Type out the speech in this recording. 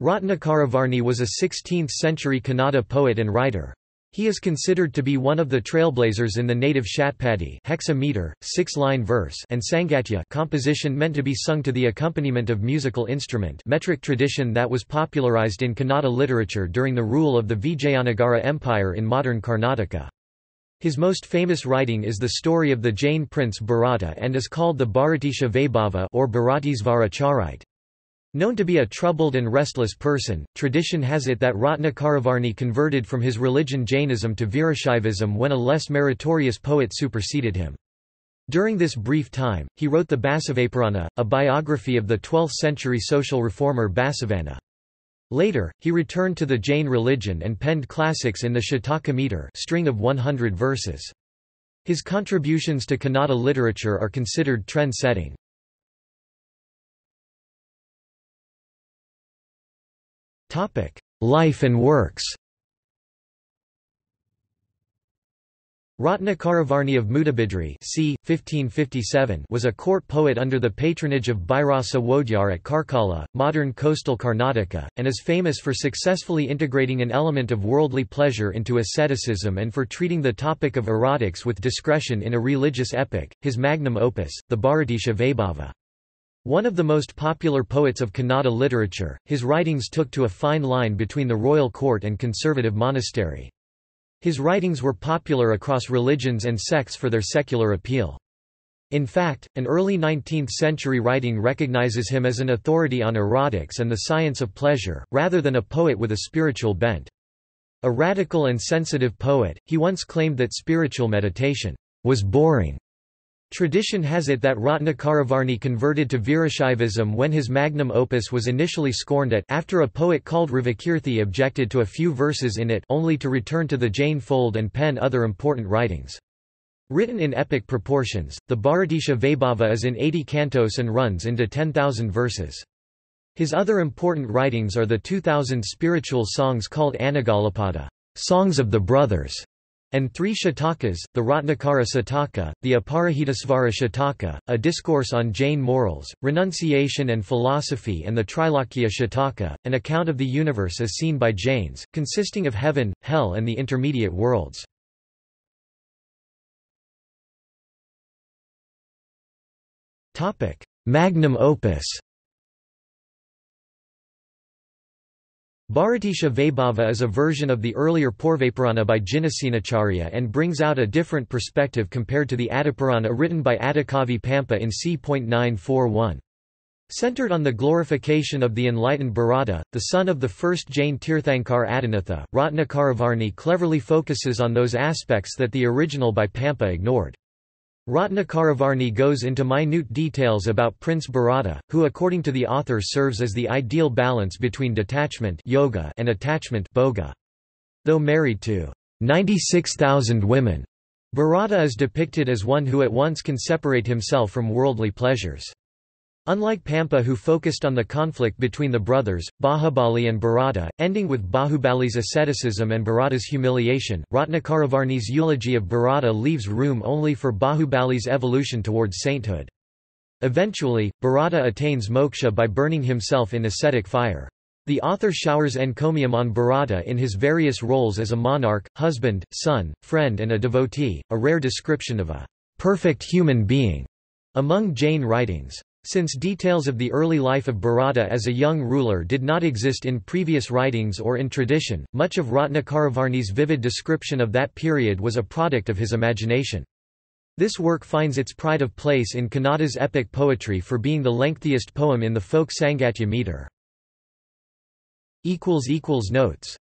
Ratnakaravarni was a 16th-century Kannada poet and writer. He is considered to be one of the trailblazers in the native Shatpadi hexameter, six-line verse and Sangatya composition meant to be sung to the accompaniment of musical instrument metric tradition that was popularized in Kannada literature during the rule of the Vijayanagara Empire in modern Karnataka. His most famous writing is the story of the Jain prince Bharata and is called the Bharatisha Vaibhava or Bharatisvara Charite. Known to be a troubled and restless person, tradition has it that Ratnakaravarni converted from his religion Jainism to Virashaivism when a less meritorious poet superseded him. During this brief time, he wrote the Basavapurana, a biography of the 12th-century social reformer Basavanna. Later, he returned to the Jain religion and penned classics in the Shataka meter string of 100 verses. His contributions to Kannada literature are considered trend-setting. Life and works Ratnakaravarni of Mudabidri c. 1557 was a court poet under the patronage of Bhairasa Wodyar at Karkala, modern coastal Karnataka, and is famous for successfully integrating an element of worldly pleasure into asceticism and for treating the topic of erotics with discretion in a religious epic, his magnum opus, the Bharatisha Vaibhava. One of the most popular poets of Kannada literature, his writings took to a fine line between the royal court and conservative monastery. His writings were popular across religions and sects for their secular appeal. In fact, an early 19th-century writing recognizes him as an authority on erotics and the science of pleasure, rather than a poet with a spiritual bent. A radical and sensitive poet, he once claimed that spiritual meditation was boring Tradition has it that Ratnakaravarni converted to Virashaivism when his magnum opus was initially scorned at after a poet called Ravikirti objected to a few verses in it only to return to the Jain fold and pen other important writings. Written in epic proportions, the Bharatisha Vaibhava is in 80 cantos and runs into 10,000 verses. His other important writings are the 2,000 spiritual songs called Anagalapada songs of the brothers", and three shatakas, the Ratnakara Shataka, the Aparahitasvara Shataka, a discourse on Jain morals, renunciation and philosophy and the Trilakya Shataka, an account of the universe as seen by Jains, consisting of heaven, hell and the intermediate worlds. Magnum opus Bharatisha Vaibhava is a version of the earlier Purvapurana by Jinasenacharya and brings out a different perspective compared to the Adipurana written by Adikavi Pampa in c.941. Centered on the glorification of the enlightened Bharata, the son of the first Jain Tirthankar Adinatha, Ratnakaravarni cleverly focuses on those aspects that the original by Pampa ignored. Ratnakaravarni goes into minute details about Prince Bharata, who according to the author serves as the ideal balance between detachment yoga and attachment bhoga. Though married to 96,000 women, Bharata is depicted as one who at once can separate himself from worldly pleasures. Unlike Pampa who focused on the conflict between the brothers, Bahubali and Bharata, ending with Bahubali's asceticism and Bharata's humiliation, Ratnakaravarni's eulogy of Bharata leaves room only for Bahubali's evolution towards sainthood. Eventually, Bharata attains moksha by burning himself in ascetic fire. The author showers encomium on Bharata in his various roles as a monarch, husband, son, friend and a devotee, a rare description of a perfect human being among Jain writings. Since details of the early life of Bharata as a young ruler did not exist in previous writings or in tradition, much of Ratnakaravarni's vivid description of that period was a product of his imagination. This work finds its pride of place in Kannada's epic poetry for being the lengthiest poem in the folk Sangatya meter. Notes